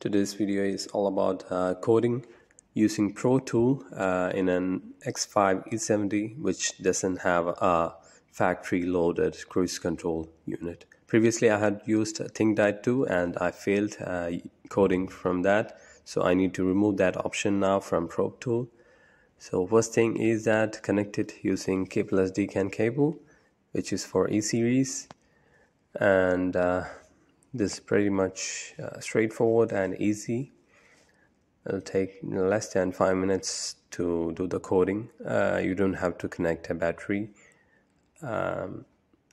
Today's video is all about uh, coding using ProTool uh, in an X5 E70 which doesn't have a factory loaded cruise control unit. Previously I had used ThinkDiag 2 and I failed uh, coding from that so I need to remove that option now from Pro Tool. So first thing is that connect it using K plus D CAN cable which is for E series and uh, this is pretty much uh, straightforward and easy. It'll take less than five minutes to do the coding. Uh, you don't have to connect a battery. Um,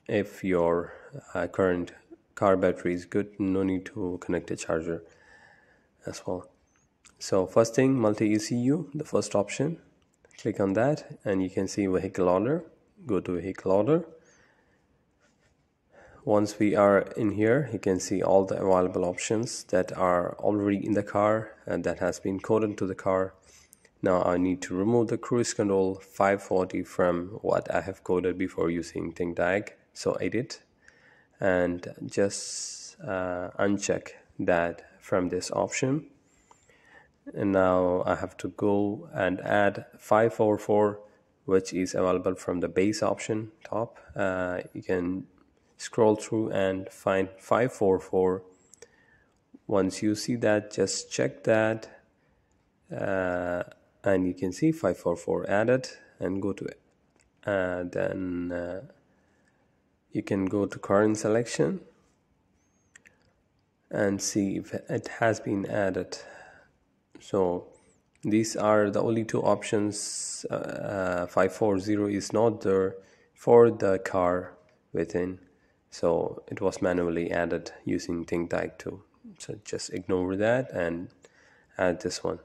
if your uh, current car battery is good no need to connect a charger as well. So first thing multi ECU the first option. Click on that and you can see vehicle order. Go to vehicle order once we are in here you can see all the available options that are already in the car and that has been coded to the car. Now I need to remove the cruise control 540 from what I have coded before using ThinkDiag so edit and just uh, uncheck that from this option. And now I have to go and add 544 which is available from the base option top. Uh, you can scroll through and find 544 once you see that just check that uh, and you can see 544 added and go to it uh, then uh, you can go to current selection and see if it has been added. So these are the only two options uh, 540 is not there for the car within so it was manually added using ThinkDiag 2 so just ignore that and add this one.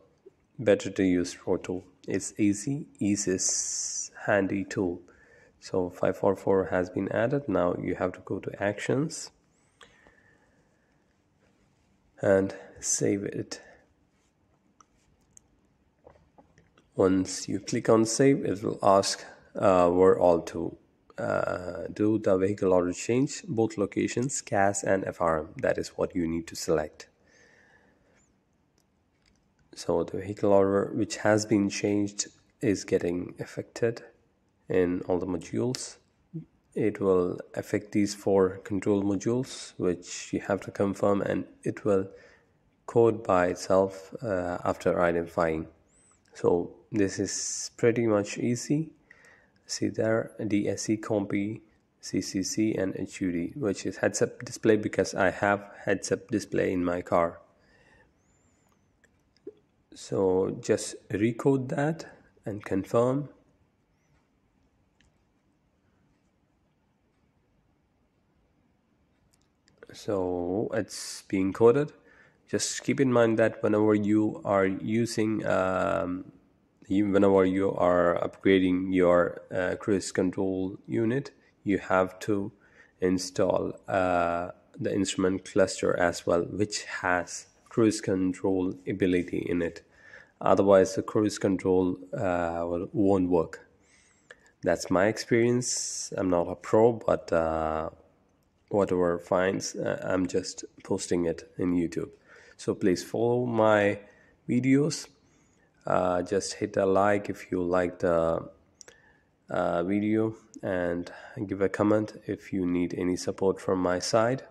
Better to use ProTool. It's easy easiest handy tool. So 544 has been added. Now you have to go to actions and save it. Once you click on save it will ask uh, where all to uh, do the vehicle order change both locations CAS and FRM that is what you need to select. So the vehicle order which has been changed is getting affected in all the modules. It will affect these four control modules which you have to confirm and it will code by itself uh, after identifying. So this is pretty much easy see there DSC KOMBI CCC and HUD which is heads up display because I have heads up display in my car. So just recode that and confirm. So it's being coded. Just keep in mind that whenever you are using um, whenever you are upgrading your uh, cruise control unit you have to install uh, the instrument cluster as well which has cruise control ability in it. Otherwise the cruise control uh, won't work. That's my experience. I'm not a pro but uh, whatever finds uh, i'm just posting it in youtube. So please follow my videos uh, just hit a like if you like the uh, video and give a comment if you need any support from my side.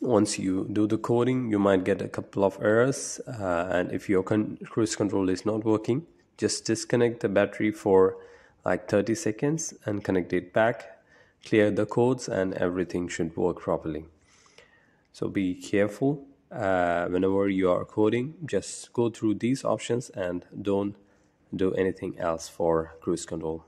Once you do the coding you might get a couple of errors uh, and if your con cruise control is not working just disconnect the battery for like 30 seconds and connect it back clear the codes and everything should work properly. So be careful uh, whenever you are coding just go through these options and don't do anything else for cruise control